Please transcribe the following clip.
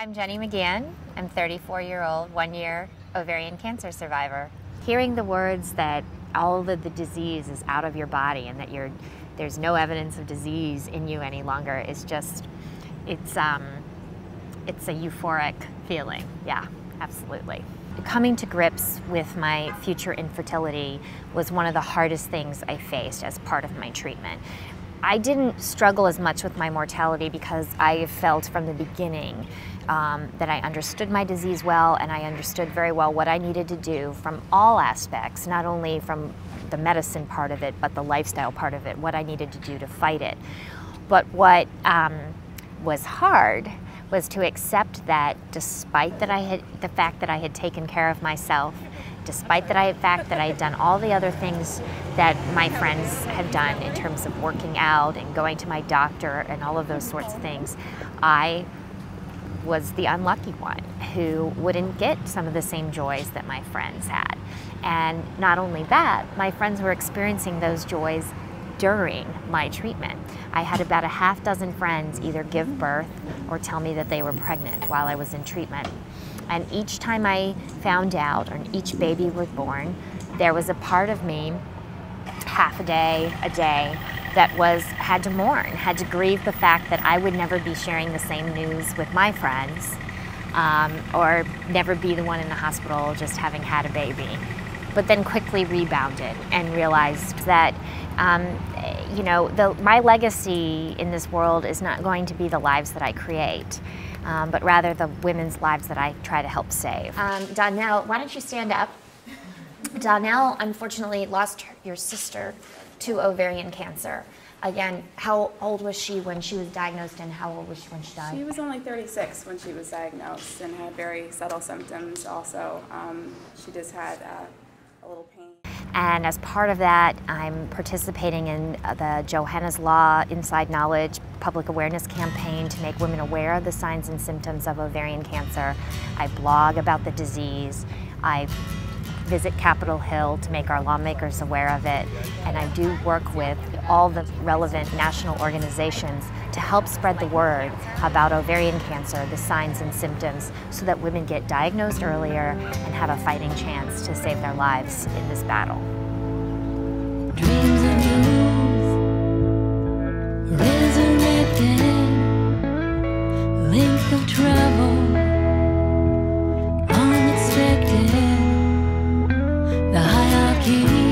I'm Jennie McGann. I'm 34 year old, one year ovarian cancer survivor. Hearing the words that all of the disease is out of your body and that you're, there's no evidence of disease in you any longer is just, it's, um, it's a euphoric feeling. Yeah, absolutely. Coming to grips with my future infertility was one of the hardest things I faced as part of my treatment. I didn't struggle as much with my mortality because I felt from the beginning um, that I understood my disease well and I understood very well what I needed to do from all aspects, not only from the medicine part of it, but the lifestyle part of it, what I needed to do to fight it. But what um, was hard was to accept that despite that I had the fact that I had taken care of myself despite that I fact that I had done all the other things that my friends have done in terms of working out and going to my doctor and all of those sorts of things, I was the unlucky one who wouldn't get some of the same joys that my friends had. And not only that, my friends were experiencing those joys during my treatment. I had about a half dozen friends either give birth or tell me that they were pregnant while I was in treatment. And each time I found out, or each baby was born, there was a part of me, half a day, a day, that was had to mourn, had to grieve the fact that I would never be sharing the same news with my friends, um, or never be the one in the hospital just having had a baby. But then quickly rebounded and realized that, um, you know, the, my legacy in this world is not going to be the lives that I create um, but rather the women's lives that I try to help save. Um, Donnell, why don't you stand up? Donnell unfortunately lost her, your sister to ovarian cancer. Again, how old was she when she was diagnosed and how old was she when she died? She was only 36 when she was diagnosed and had very subtle symptoms also. Um, she just had uh, a little pain. And as part of that, I'm participating in uh, the Johanna's Law Inside Knowledge public awareness campaign to make women aware of the signs and symptoms of ovarian cancer. I blog about the disease. I visit Capitol Hill to make our lawmakers aware of it. And I do work with all the relevant national organizations to help spread the word about ovarian cancer, the signs and symptoms, so that women get diagnosed earlier and have a fighting chance to save their lives in this battle. aquí.